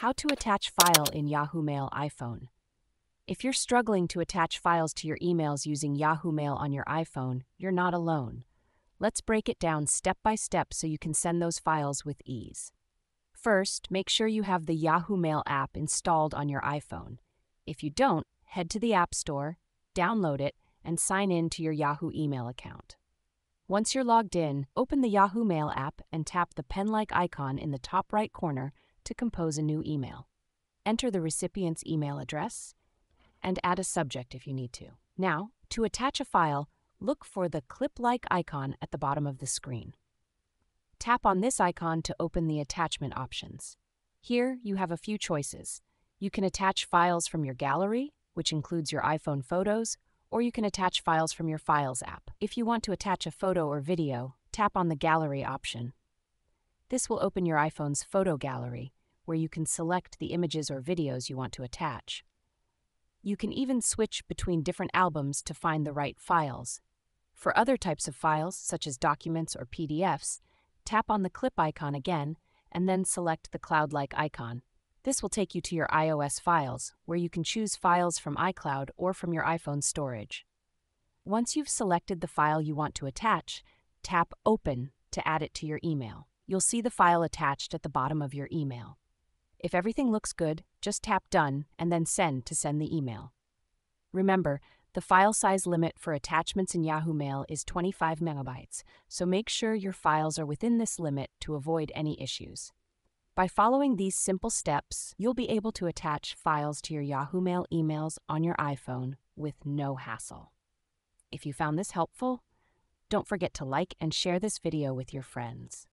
How to attach file in Yahoo Mail iPhone. If you're struggling to attach files to your emails using Yahoo Mail on your iPhone, you're not alone. Let's break it down step by step so you can send those files with ease. First, make sure you have the Yahoo Mail app installed on your iPhone. If you don't, head to the App Store, download it, and sign in to your Yahoo email account. Once you're logged in, open the Yahoo Mail app and tap the pen like icon in the top right corner to compose a new email. Enter the recipient's email address and add a subject if you need to. Now, to attach a file, look for the clip like icon at the bottom of the screen. Tap on this icon to open the attachment options. Here, you have a few choices. You can attach files from your gallery, which includes your iPhone photos, or you can attach files from your Files app. If you want to attach a photo or video, tap on the Gallery option. This will open your iPhone's photo gallery, where you can select the images or videos you want to attach. You can even switch between different albums to find the right files. For other types of files, such as documents or PDFs, tap on the clip icon again and then select the cloud like icon. This will take you to your iOS files, where you can choose files from iCloud or from your iPhone storage. Once you've selected the file you want to attach, tap Open to add it to your email. You'll see the file attached at the bottom of your email. If everything looks good, just tap Done and then Send to send the email. Remember, the file size limit for attachments in Yahoo Mail is 25 megabytes, so make sure your files are within this limit to avoid any issues. By following these simple steps, you'll be able to attach files to your Yahoo Mail emails on your iPhone with no hassle. If you found this helpful, don't forget to like and share this video with your friends.